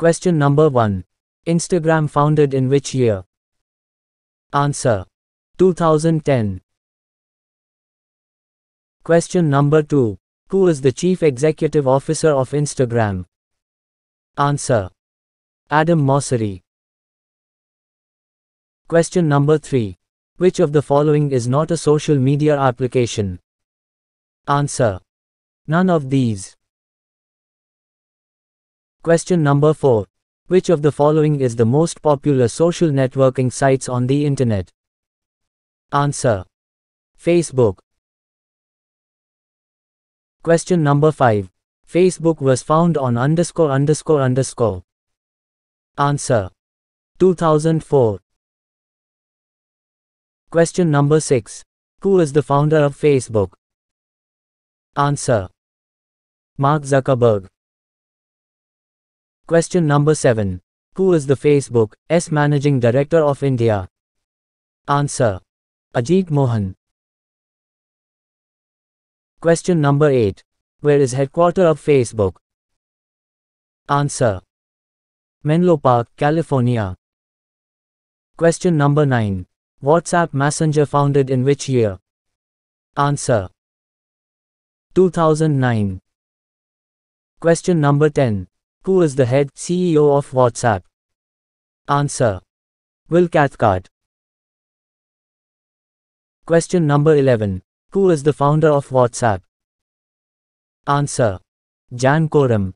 Question number 1. Instagram founded in which year? Answer. 2010. Question number 2. Who is the Chief Executive Officer of Instagram? Answer. Adam Mosseri. Question number 3. Which of the following is not a social media application? Answer. None of these. Question number 4. Which of the following is the most popular social networking sites on the internet? Answer. Facebook. Question number 5. Facebook was found on underscore underscore underscore. Answer. 2004. Question number 6. Who is the founder of Facebook? Answer. Mark Zuckerberg. Question number 7. Who is the Facebook's Managing Director of India? Answer. Ajit Mohan. Question number 8. Where is headquarter of Facebook? Answer. Menlo Park, California. Question number 9. WhatsApp Messenger founded in which year? Answer. 2009. Question number 10. Who is the head CEO of WhatsApp? Answer. Will Cathcart. Question number 11. Who is the founder of WhatsApp? Answer. Jan Koum.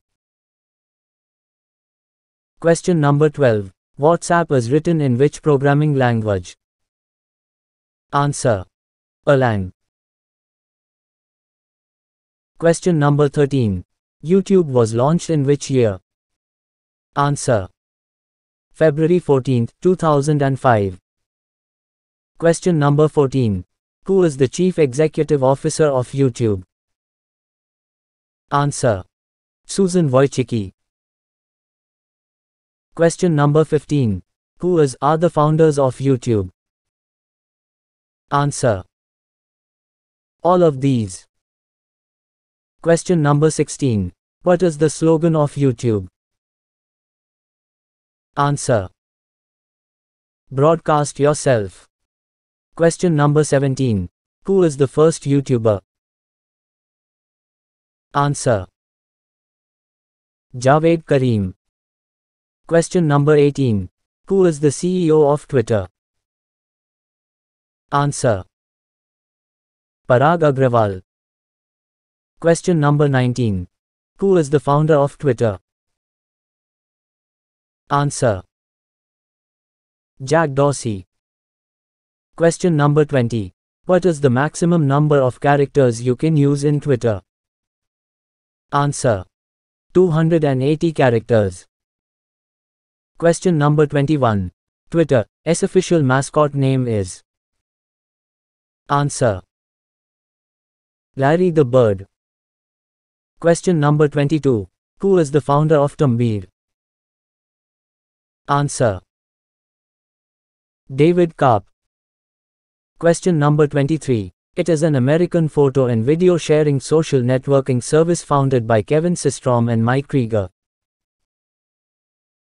Question number 12. WhatsApp is written in which programming language? Answer. Erlang. Question number 13. YouTube was launched in which year? Answer. February 14, 2005. Question number 14. Who is the Chief Executive Officer of YouTube? Answer. Susan Wojcicki. Question number 15. Who is are the founders of YouTube? Answer. All of these. Question number 16. What is the slogan of YouTube? Answer. Broadcast yourself. Question number 17. Who is the first YouTuber? Answer. Jawed Karim. Question number 18. Who is the CEO of Twitter? Answer. Parag Agrawal. Question number 19. Who is the founder of Twitter? Answer. Jack Dorsey. Question number 20. What is the maximum number of characters you can use in Twitter? Answer. 280 characters. Question number 21. Twitter, S official mascot name is Answer. Larry the Bird. Question number 22. Who is the founder of Tumblr? Answer. David Karp. Question number 23. It is an American photo and video sharing social networking service founded by Kevin Systrom and Mike Krieger.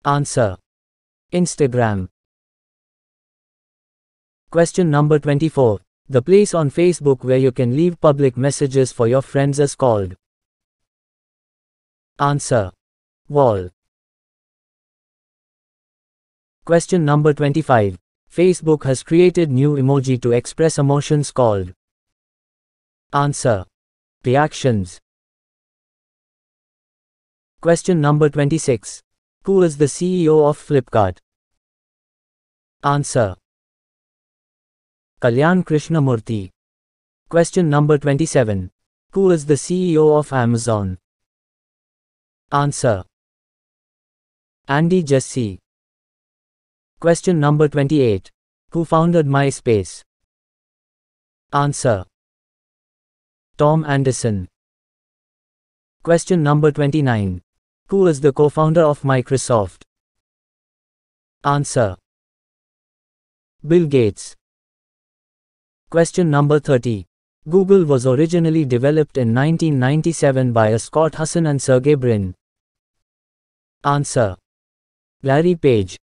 Answer. Instagram. Question number 24. The place on Facebook where you can leave public messages for your friends is called Answer. Wall. Question number 25. Facebook has created new emoji to express emotions called Answer. Reactions. Question number 26. Who is the CEO of Flipkart? Answer. Kalyan Krishnamurthy. Question number 27. Who is the CEO of Amazon? Answer. Andy Jassy. Question number 28. Who founded MySpace? Answer. Tom Anderson. Question number 29. Who is the co-founder of Microsoft? Answer. Bill Gates. Question number 30. Google was originally developed in 1997 by Scott Hassan and Sergey Brin. Answer. Larry Page.